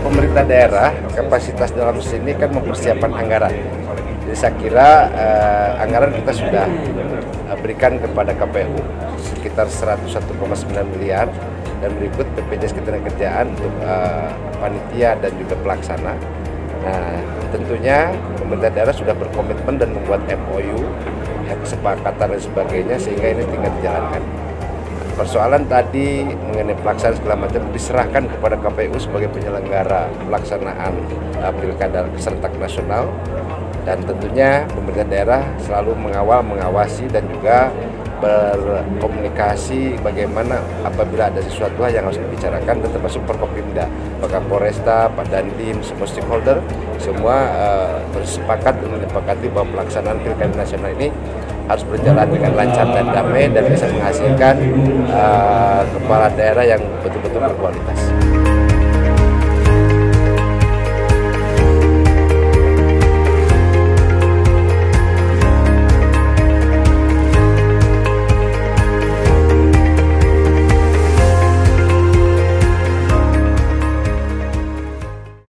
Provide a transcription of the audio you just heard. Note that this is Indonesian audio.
pemerintah daerah kapasitas dalam sini kan mempersiapkan anggaran. Jadi saya kira uh, anggaran kita sudah uh, berikan kepada KPU sekitar 101,9 miliar dan berikut BPJS Ketenagakerjaan untuk uh, panitia dan juga pelaksana. Nah, tentunya pemerintah daerah sudah berkomitmen dan membuat MOU, ya, kesepakatan dan sebagainya sehingga ini tinggal dijalankan. Persoalan tadi mengenai pelaksanaan segala macam diserahkan kepada KPU sebagai penyelenggara pelaksanaan uh, pilkada serentak nasional. Dan tentunya pemerintah daerah selalu mengawal, mengawasi dan juga berkomunikasi bagaimana apabila ada sesuatu yang harus dibicarakan dan termasuk Forkopimda, Pak Kapolresta, Pak Dandim, semua stakeholder semua uh, bersepakat untuk menyepakati bahwa pelaksanaan pilkada nasional ini harus berjalan dengan lancar dan damai dan bisa menghasilkan uh, kepala daerah yang betul-betul berkualitas.